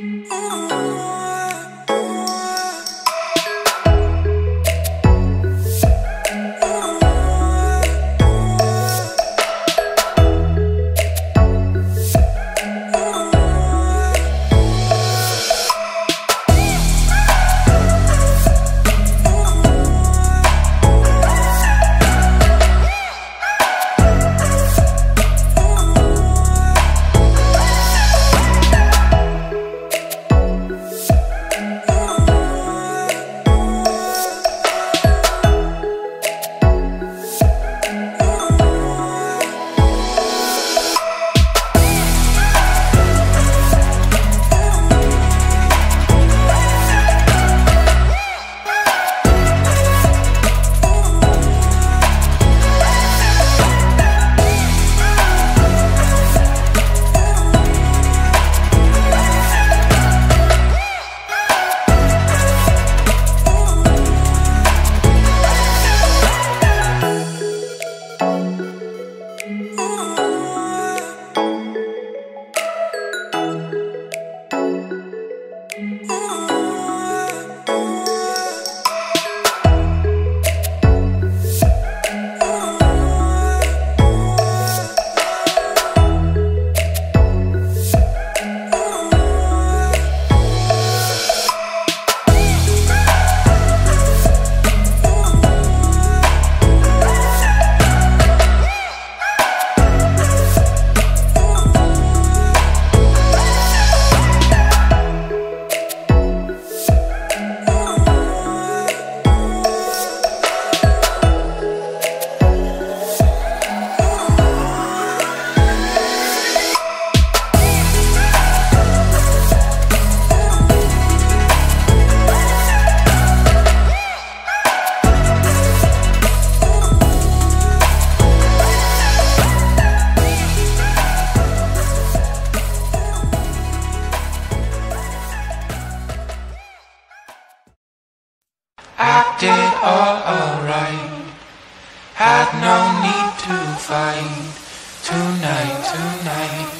Ooh. Had no need to fight tonight, tonight.